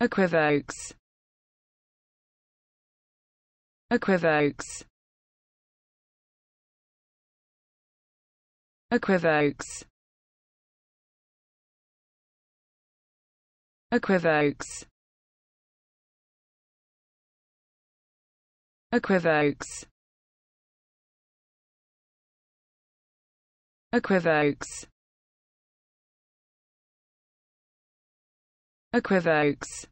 equivoques equivoques equivoques equivoques equivoques equivoques equivoques